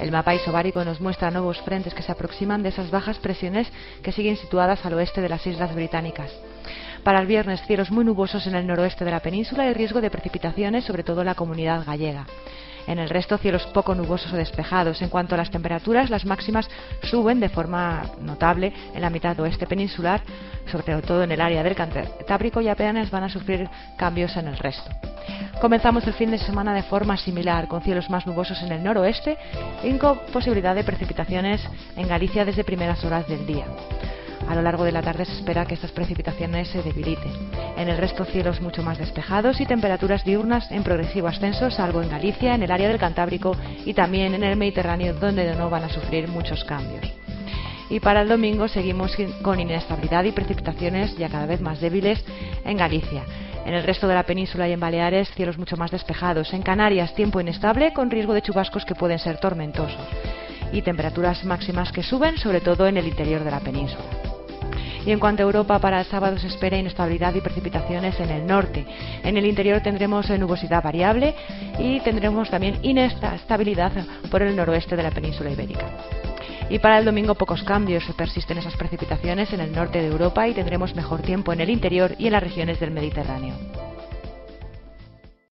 El mapa isobárico nos muestra nuevos frentes que se aproximan de esas bajas presiones que siguen situadas al oeste de las Islas Británicas. Para el viernes, cielos muy nubosos en el noroeste de la península y riesgo de precipitaciones, sobre todo en la comunidad gallega. En el resto, cielos poco nubosos o despejados. En cuanto a las temperaturas, las máximas suben de forma notable en la mitad oeste peninsular, sobre todo en el área del Cantábrico, y apenas van a sufrir cambios en el resto. Comenzamos el fin de semana de forma similar, con cielos más nubosos en el noroeste y con posibilidad de precipitaciones en Galicia desde primeras horas del día. A lo largo de la tarde se espera que estas precipitaciones se debiliten. En el resto cielos mucho más despejados y temperaturas diurnas en progresivo ascenso, salvo en Galicia, en el área del Cantábrico y también en el Mediterráneo, donde no van a sufrir muchos cambios. Y para el domingo seguimos con inestabilidad y precipitaciones ya cada vez más débiles en Galicia. En el resto de la península y en Baleares, cielos mucho más despejados. En Canarias, tiempo inestable con riesgo de chubascos que pueden ser tormentosos. Y temperaturas máximas que suben, sobre todo en el interior de la península. Y en cuanto a Europa, para el sábado se espera inestabilidad y precipitaciones en el norte. En el interior tendremos nubosidad variable y tendremos también inestabilidad por el noroeste de la península ibérica. Y para el domingo pocos cambios, persisten esas precipitaciones en el norte de Europa y tendremos mejor tiempo en el interior y en las regiones del Mediterráneo.